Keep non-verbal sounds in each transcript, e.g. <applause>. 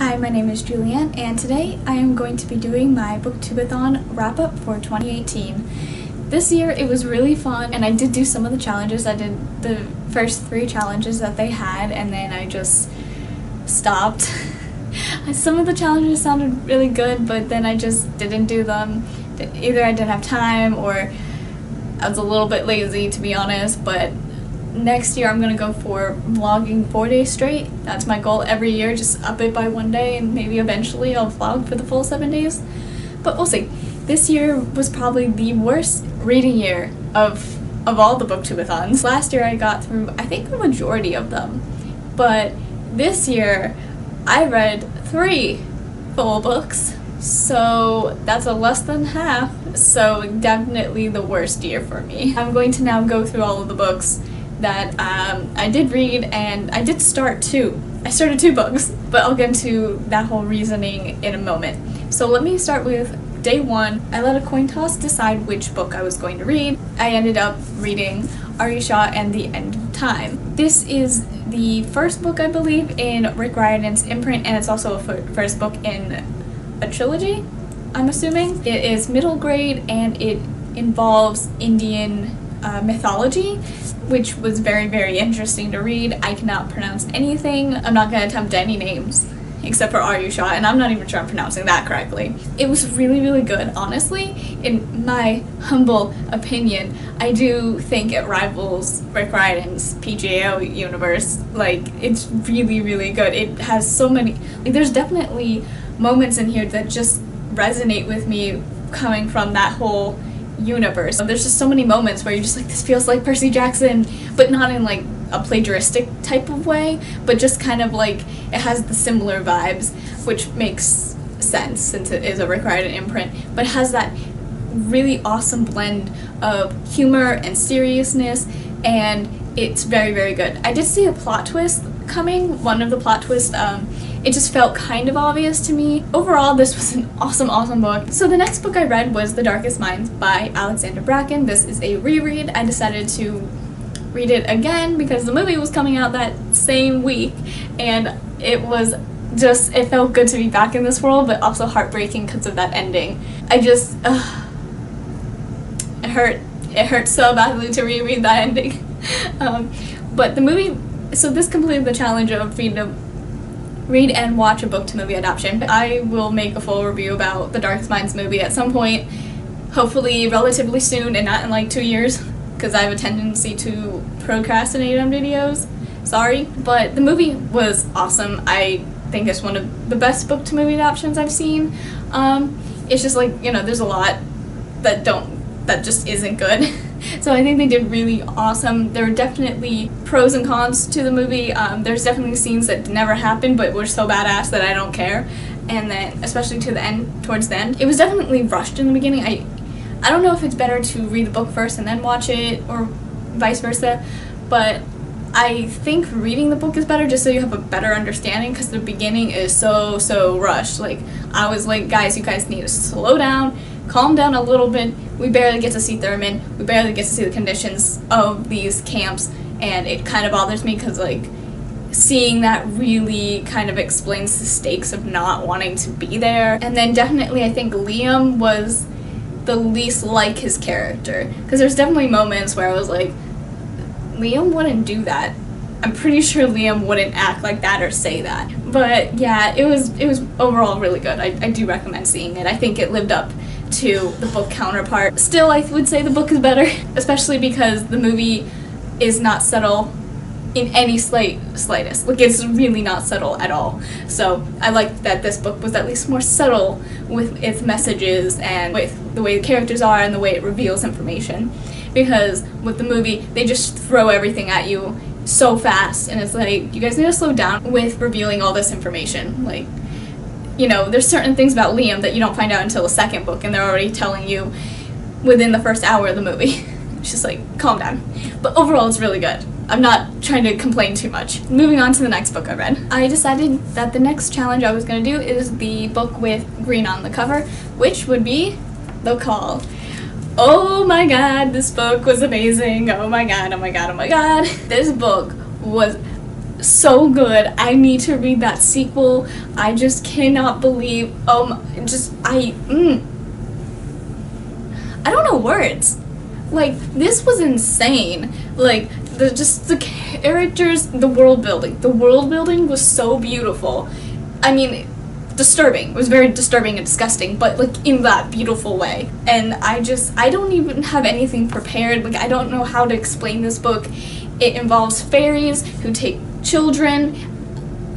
Hi, my name is Julianne, and today I am going to be doing my Booktubeathon wrap-up for 2018. This year it was really fun, and I did do some of the challenges. I did the first three challenges that they had, and then I just stopped. <laughs> some of the challenges sounded really good, but then I just didn't do them. Either I didn't have time, or I was a little bit lazy, to be honest, but next year I'm gonna go for vlogging four days straight. That's my goal every year, just up it by one day and maybe eventually I'll vlog for the full seven days. But we'll see. This year was probably the worst reading year of of all the booktubeathons. Last year I got through I think the majority of them. But this year I read three full books. So that's a less than half. So definitely the worst year for me. I'm going to now go through all of the books that um, I did read and I did start two. I started two books, but I'll get into that whole reasoning in a moment. So let me start with day one. I let a coin toss decide which book I was going to read. I ended up reading Shah and the End of Time. This is the first book, I believe, in Rick Riordan's imprint, and it's also a first book in a trilogy, I'm assuming. It is middle grade and it involves Indian uh, mythology, which was very, very interesting to read. I cannot pronounce anything. I'm not going to attempt any names except for Arya Shah, and I'm not even sure I'm pronouncing that correctly. It was really, really good, honestly. In my humble opinion, I do think it rivals Rick Riordan's PJO universe. Like, it's really, really good. It has so many, like, there's definitely moments in here that just resonate with me coming from that whole universe. There's just so many moments where you're just like, this feels like Percy Jackson, but not in like a plagiaristic type of way, but just kind of like it has the similar vibes, which makes sense since it is a Riordan imprint, but has that really awesome blend of humor and seriousness, and it's very, very good. I did see a plot twist coming, one of the plot twists, um, it just felt kind of obvious to me. Overall, this was an <laughs> awesome, awesome book. So the next book I read was The Darkest Minds by Alexandra Bracken. This is a reread. I decided to read it again because the movie was coming out that same week and it was just, it felt good to be back in this world but also heartbreaking because of that ending. I just, uh, it hurt. It hurt so badly to reread that <laughs> ending. um, but the movie, so this completed the challenge of reading a read and watch a book to movie adaptation. I will make a full review about the Darkest Minds movie at some point, hopefully relatively soon and not in like two years, because I have a tendency to procrastinate on videos. Sorry, but the movie was awesome. I think it's one of the best book to movie adaptations I've seen. Um, it's just like, you know, there's a lot that don't, that just isn't good. <laughs> <laughs> So I think they did really awesome. There were definitely pros and cons to the movie. Um, there's definitely scenes that never happened but were so badass that I don't care. And then, especially to the end, towards the end, it was definitely rushed in the beginning. I, I don't know if it's better to read the book first and then watch it, or vice versa, but I think reading the book is better just so you have a better understanding because the beginning is so, so rushed. Like, I was like, guys, you guys need to slow down, calm down a little bit. We barely get to see Thurmond. We barely get to see the conditions of these camps, and it kind of bothers me because, like, seeing that really kind of explains the stakes of not wanting to be there. And then definitely, I think Liam was the least like his character because there's definitely moments where I was like, Liam wouldn't do that. I'm pretty sure Liam wouldn't act like that or say that. But yeah, it was it was overall really good. I, I do recommend seeing it. I think it lived up to the book counterpart. Still, I would say the book is better, <laughs> especially because the movie is not subtle in any slight slightest. Like it's really not subtle at all. So I like that this book was at least more subtle with its messages and with the way the characters are and the way it reveals information. Because with the movie, they just throw everything at you so fast and it's like you guys need to slow down with revealing all this information. Like you know, there's certain things about Liam that you don't find out until the second book, and they're already telling you within the first hour of the movie. <laughs> it's just like, calm down. But overall, it's really good. I'm not trying to complain too much. Moving on to the next book I read. I decided that the next challenge I was going to do is the book with green on the cover, which would be The Call. Oh my god, this book was amazing. Oh my god, oh my god, oh my god. This book was so good. I need to read that sequel. I just cannot believe. Um, just I. Mm, I don't know words. Like this was insane. Like the just the characters, the world building. The world building was so beautiful. I mean, disturbing. It was very disturbing and disgusting, but like in that beautiful way. And I just I don't even have anything prepared. Like I don't know how to explain this book. It involves fairies who take children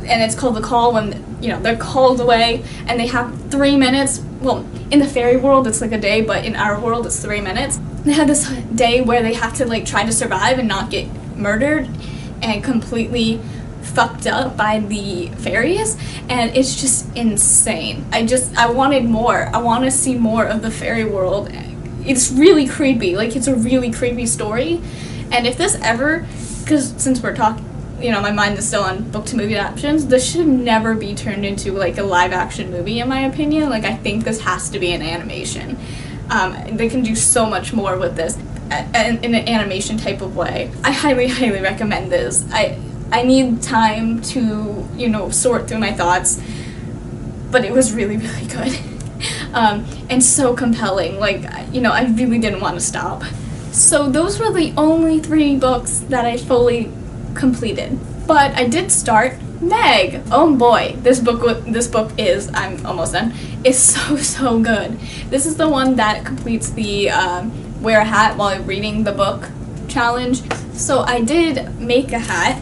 and it's called the call when you know they're called away and they have three minutes. Well in the fairy world it's like a day but in our world it's three minutes. They have this day where they have to like try to survive and not get murdered and completely fucked up by the fairies and it's just insane. I just i wanted more. I want to see more of the fairy world. It's really creepy. Like it's a really creepy story. And if this ever because since we're talking you know, my mind is still on book to movie adaptations. This should never be turned into like a live action movie, in my opinion. Like, I think this has to be an animation. Um, they can do so much more with this in an animation type of way. I highly, highly recommend this. I I need time to you know sort through my thoughts, but it was really, <laughs> really good. um, and so compelling. Like, you know, I really didn't want to stop. So those were the only three books that I fully completed. But I did start Meg. Oh boy, this book this book is I'm almost done. <laughs> Is so so good. This is the one that completes the uh, wear a hat while reading the book challenge. So I did make a hat.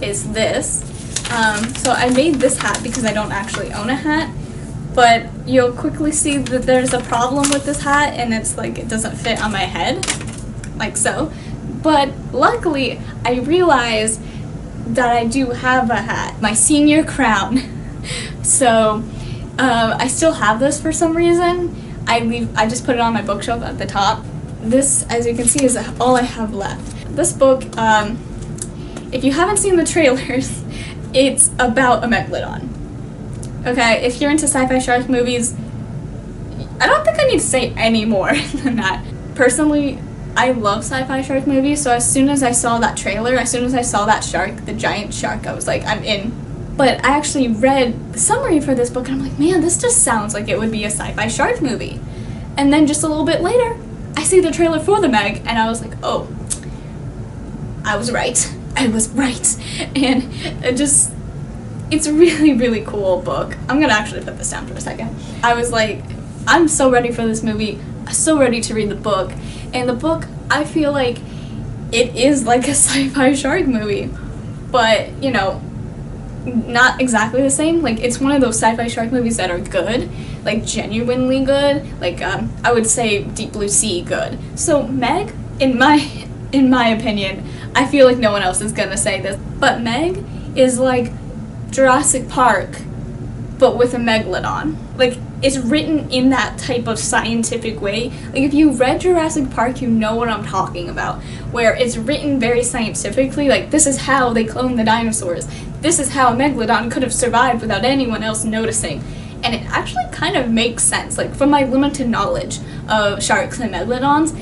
Is this? Um, so I made this hat because I don't actually own a hat. But you'll quickly see that there's a problem with this hat and it's like it doesn't fit on my head, like so. But luckily, I realized that I do have a hat, my senior crown. <laughs> so um, I still have this for some reason. I leave. I just put it on my bookshelf at the top. This, as you can see, is all I have left. This book, um, if you haven't seen the trailers, <laughs> it's about a megalodon. Okay, if you're into sci-fi shark movies, I don't think I need to say any more <laughs> than that. Personally, I love sci-fi shark movies, so as soon as I saw that trailer, as soon as I saw that shark, the giant shark, I was like, I'm in. But I actually read the summary for this book and I'm like, man, this just sounds like it would be a sci-fi shark movie. And then just a little bit later, I see the trailer for the Meg and I was like, oh, I was right. I was right. <laughs> And it just, it's a really, really cool book. I'm gonna actually put this down for a second. I was like, I'm so ready for this movie, so ready to read the book. And the book, I feel like it is like a <laughs> sci-fi shark movie, but you know, not exactly the same. Like it's one of those sci-fi shark movies that are good, like genuinely good. Like um, I would say Deep Blue Sea good. So Meg, in my <laughs> in my opinion, I feel like no one else is gonna say this, but Meg is like Jurassic Park, but with a megalodon. Like it's written in that type of scientific way. Like if you read Jurassic Park, you know what I'm talking about. Where it's written very scientifically, like this is how they cloned the dinosaurs. This is how a megalodon could have survived without anyone else noticing. And it actually kind of makes sense. Like from my limited knowledge of sharks and megalodons,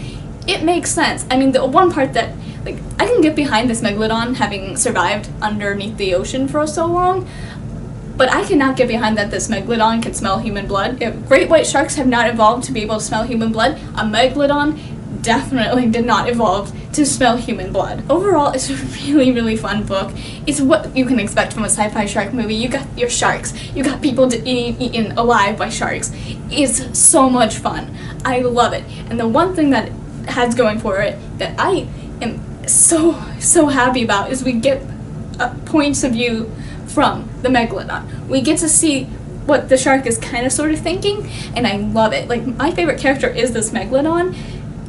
it makes sense. I mean, the one part that like I can get behind this megalodon having survived underneath the ocean for so long, but I cannot get behind that this megalodon can smell human blood. If great white sharks have not evolved to be able to smell human blood, a megalodon definitely did not evolve to smell human blood. Overall, it's a <laughs> really, really fun book. It's what you can expect from a sci-fi shark movie. You got your sharks. You got people eaten alive by sharks. It's so much fun. I love it. And the one thing that has going for it that I am so, so happy about is we get uh, points of view from the megalodon. We get to see what the shark is kind of sort of thinking, and I love it. Like, my favorite character is this megalodon,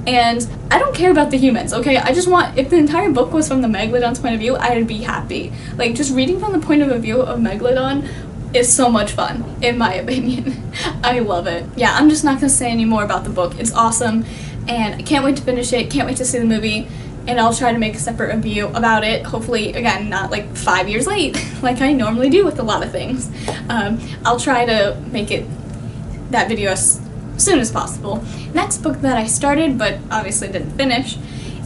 and I don't care about the humans, okay? I just want, if the entire book was from the megalodon's point of view, I'd be happy. Like, just reading from the point of view of megalodon is so much fun, in my <laughs> opinion. I love it. Yeah, I'm just not gonna say any more about the book. It's awesome, and I can't wait to finish it, can't wait to see the movie and I'll try to make a separate review about it. Hopefully, again, not like five years late, <laughs> like I normally do with a lot of things. Um, I'll try to make it that video as soon as possible. Next book that I started, but obviously didn't finish,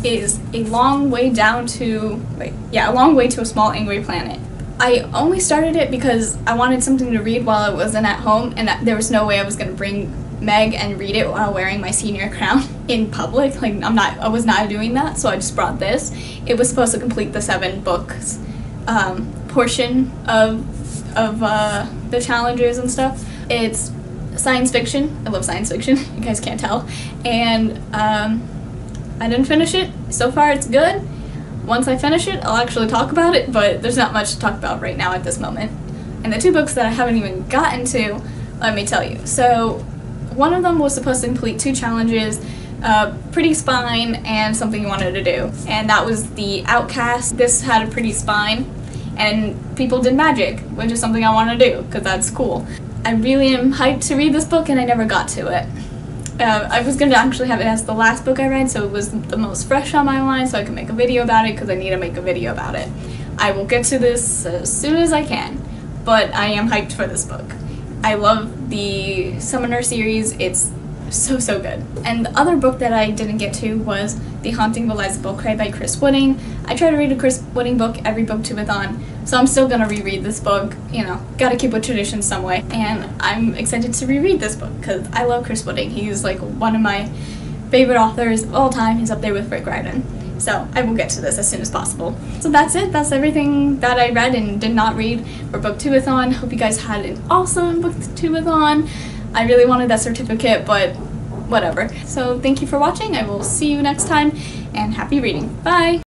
is A Long Way Down to, wait, yeah, A Long Way to a Small Angry Planet. I only started it because I wanted something to read while I wasn't at home, and there was no way I was going to bring Meg and read it while wearing my senior crown <laughs> in public. Like I'm not, I was not doing that, so I just brought this. It was supposed to complete the seven books um, portion of of uh, the challenges and stuff. It's science fiction. I love science fiction. <laughs> You guys can't tell, and um, I didn't finish it. So far, it's good. Once I finish it, I'll actually talk about it, but there's not much to talk about right now at this moment. And the two books that I haven't even gotten to, let me tell you. So one of them was supposed to complete two challenges, uh, Pretty Spine and Something You Wanted to Do. And that was the Outcast. This had a pretty spine, and people did magic, which is something I want to do, because that's cool. I really am hyped to read this book, and I never got to it. Uh, I was going to actually have it as the last book I read, so it was the most fresh on my mind, so I can make a video about it, because I need to make a video about it. I will get to this as soon as I can, but I am hyped for this book. I love the Summoner series. It's so, so good. And the other book that I didn't get to was The Haunting of Alaizabel Cray by Chris Wooding. I try to read a Chris Wooding book every book to booktubeathon, so I'm still gonna reread this book. You know, gotta keep with tradition some way. And I'm excited to reread this book because I love Chris Wooding. He's like one of my favorite authors of all time. He's up there with Rick Riordan. So I will get to this as soon as possible. So that's it. That's everything that I read and did not read for Booktubeathon. Hope you guys had an awesome Booktubeathon. I really wanted that certificate, but whatever. So thank you for watching. I will see you next time and happy reading. Bye!